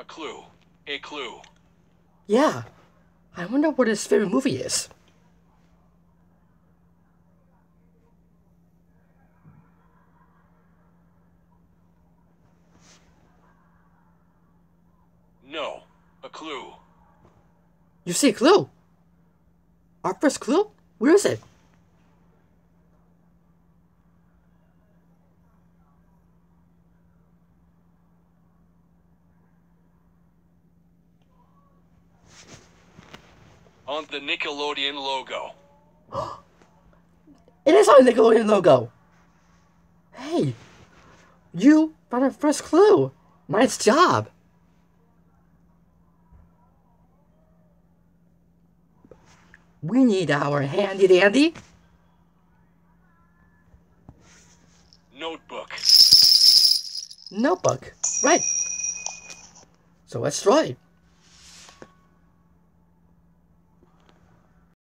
A clue. A clue. Yeah. I wonder what his favorite movie is. No. A clue. You see a clue? Our first clue? Where is it? On the Nickelodeon logo. It is on the Nickelodeon logo. Hey, you found our first clue. Nice job. We need our handy dandy Notebook. notebook. Right. So let's try.